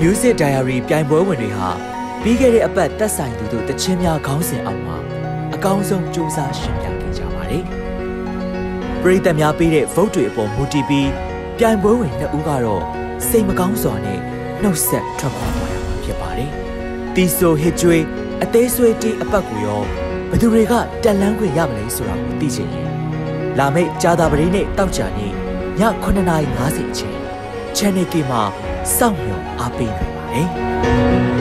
Music Diary ပြိုင်ပွဲဝင်တွေဟာပြီးခဲ့တဲ့အပတ်တက်ဆိုင်သူတို့တချင်းများခေါင်းစဉ်အောက်မှာအကောင်းဆုံးစူးစမ်းရှင်ပြခဲ့ကြပါတယ်။ပရိသတ်များပေးတဲ့ vote တွေအပေါ်မူတည်ပြီးပြိုင်ပွဲဝင်နှစ်ဦးကတော့စိတ်မကောင်းစွာနဲ့နှုတ်ဆက်ထွက်ခွာသွားရမှာဖြစ်ပါတယ်။တီဆိုဟစ်ကျွေးအသေးဆွေးတီးအပတ်ကိုရောဘယ်သူတွေကတက်လန်းခွင့်ရမလဲဆိုတာကိုသိချင်ရင်လာမယ့်ကြာတာပတိနဲ့တောက်ကြနေ့ည9:50အချိန် Channel K မှာ စောင့်မျှော်အားပေးနိုင်ပါတယ်။